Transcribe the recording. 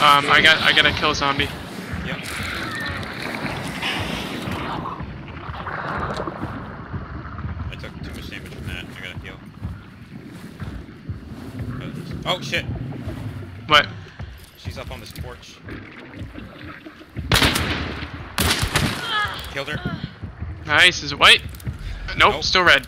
Um, I got I gotta kill a zombie. Yep. I took too much damage from that. I gotta heal. Oh shit! What? She's up on this porch. Killed her. Nice. Is it white? Nope. Nope. Still red.